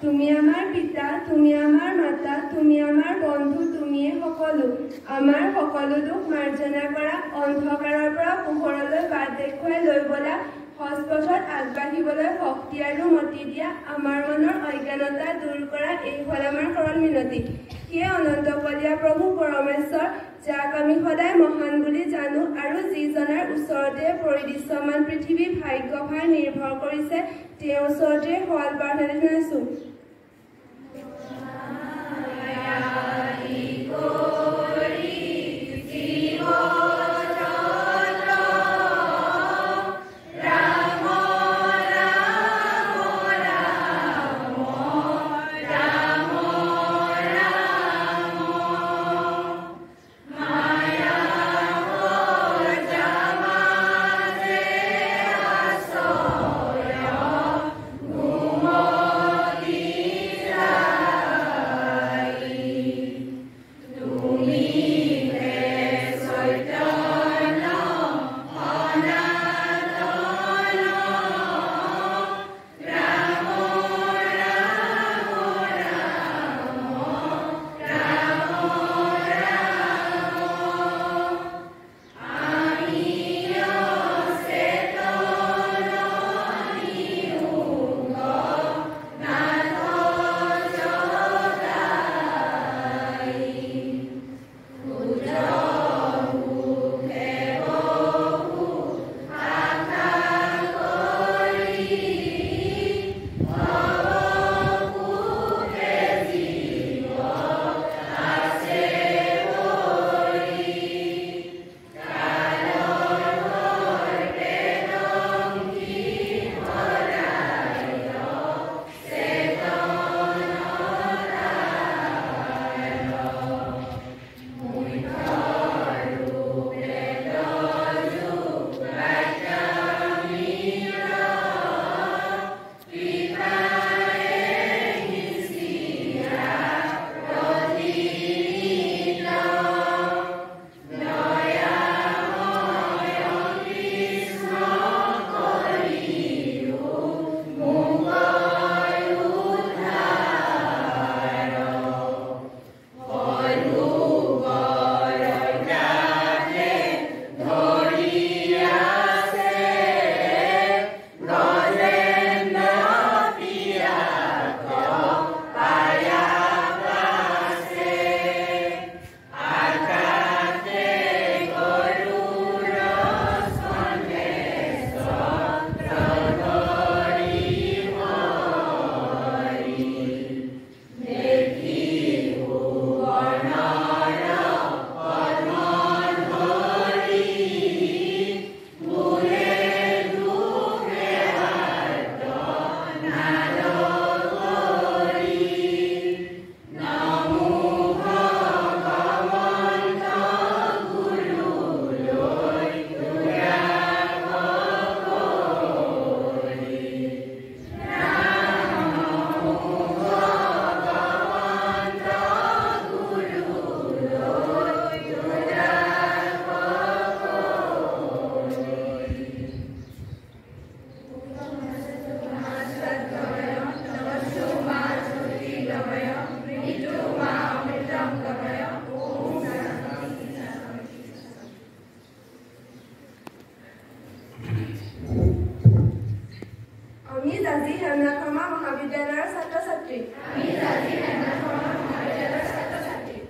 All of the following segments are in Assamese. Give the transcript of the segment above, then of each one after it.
তুমি আমাৰ পিতা তুমি আমাৰ মাতা তুমি আমাৰ বন্ধু তুমিয়ে সকলো। আমাৰ সকলো দুখ মাৰ্জনা কৰা অন্ধকাৰৰ পৰা পোহৰলৈ বাট দেখুৱাই লৈ বলা সৎপথত আগবাঢ়িবলৈ শক্তি আৰু মতি দিয়া আমাৰ মনৰ অজ্ঞানতা দূৰ কৰা এই হ'ল আমাৰ সৰল মিনতি। সেয়ে অনন্তপলীয়া প্ৰভু পৰমেশ্বৰ যাক আমি সদায় মহান বুলি জানো আৰু যিজনাৰ ওচৰতে পৰিদৃশ্যমান পৃথিৱী ভাগ্যভাৰ নিৰ্ভৰ কৰিছে। তেওঁৰ ওচৰতে সৰল প্ৰাৰ্থনা জনাইছো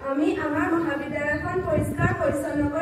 আমি আমাৰ মহাবিদ্যালয়খন পৰিষ্কাৰ পৰিচ্ছন্নকৈ